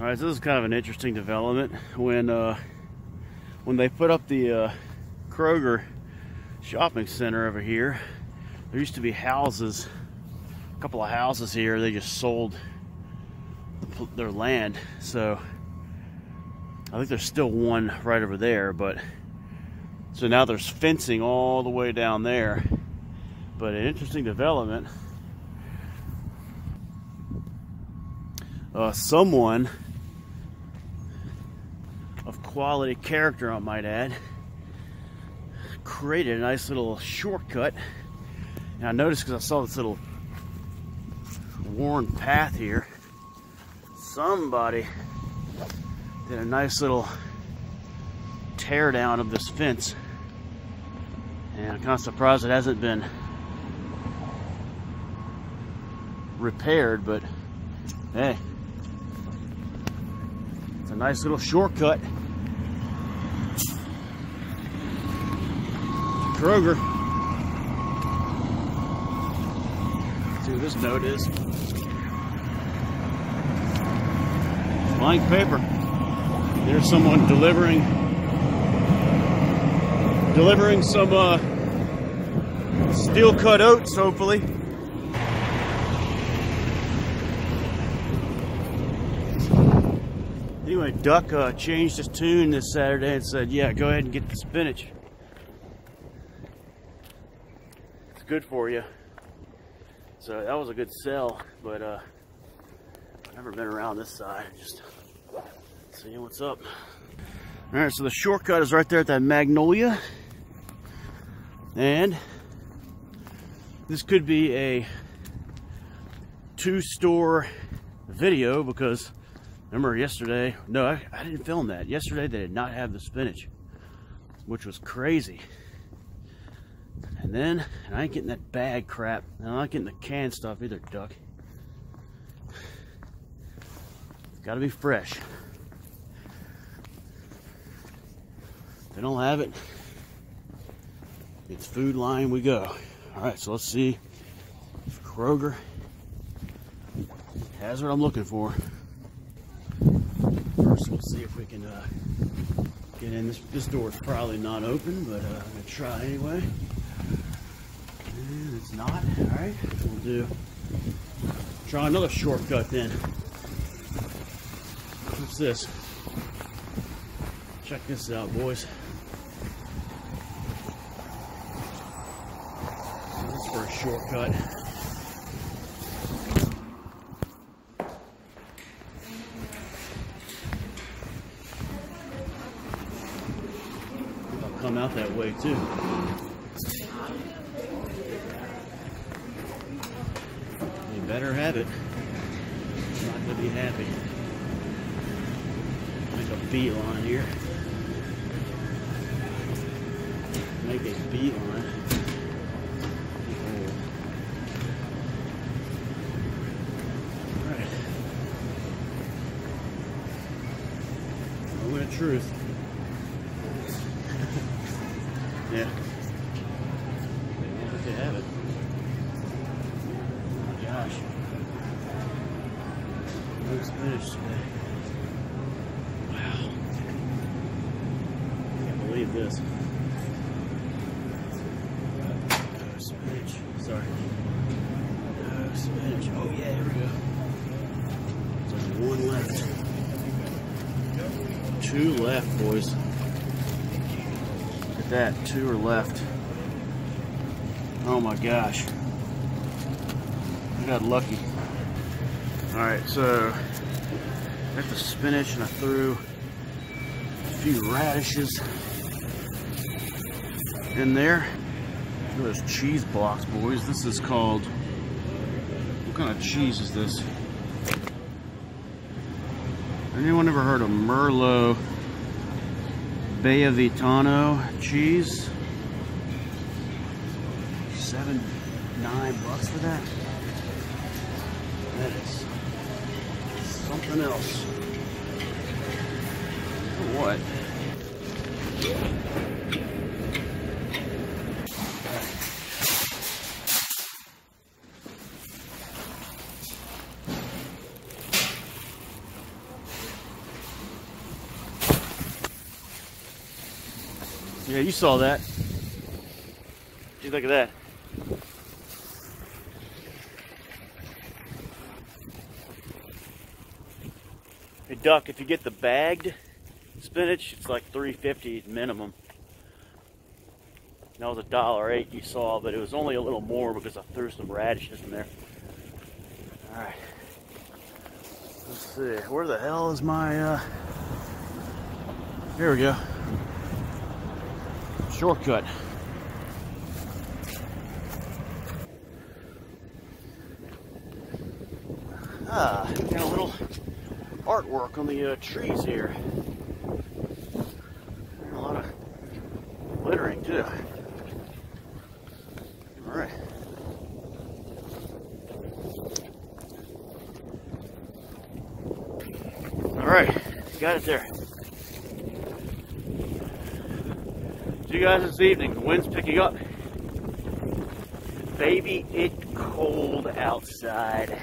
All right, so this is kind of an interesting development. When uh, when they put up the uh, Kroger shopping center over here, there used to be houses, a couple of houses here. They just sold their land, so I think there's still one right over there. But so now there's fencing all the way down there. But an interesting development. Uh, someone quality character, I might add, created a nice little shortcut. And I noticed because I saw this little worn path here. Somebody did a nice little tear down of this fence. And I'm kind of surprised it hasn't been repaired, but hey, it's a nice little shortcut. Kroger. Let's see what this note is. Blank paper. There's someone delivering delivering some uh, steel cut oats, hopefully. Anyway, Duck uh, changed his tune this Saturday and said, yeah, go ahead and get the spinach. It's good for you. So that was a good sell, but uh, I've never been around this side. Just seeing what's up. All right, so the shortcut is right there at that Magnolia. And this could be a two store video because remember yesterday, no, I, I, didn't film that. Yesterday they did not have the spinach, which was crazy. And then, and I ain't getting that bag crap. I'm not getting the canned stuff either, duck. It's gotta be fresh. If they don't have it, it's Food Lion we go. All right, so let's see if Kroger has what I'm looking for. First, we'll see if we can uh, get in. This, this door is probably not open, but uh, I'm gonna try anyway. It's not. All right, we'll do. Try another shortcut then. What's this? Check this out, boys. This for a shortcut. I'll come out that way too. You better have it. not gonna be happy. Make a beeline here. Make a beeline. truth. yeah. They to have it. Oh gosh. No spinach today. Wow. Can't believe this. No spinach. Sorry. No spinach. Oh yeah, here we go. There's one left. Two left, boys. Look at that, two are left. Oh my gosh. I got lucky. Alright, so I got the spinach and I threw a few radishes in there. Look at those cheese blocks, boys. This is called, what kind of cheese is this? Anyone ever heard of Merlot BellaVitano cheese? Seven, nine bucks for that? That is something else. What? Yeah, you saw that. Just look at that. Hey duck, if you get the bagged spinach, it's like 350 minimum. That was a dollar eight you saw, but it was only a little more because I threw some radishes in there. All right. Let's see. Where the hell is my? Uh... Here we go. Shortcut. Ah, got a little artwork on the uh, trees here. A lot of littering too. All right. All right, got it there. See you guys this evening. The wind's picking up. Baby, it cold outside.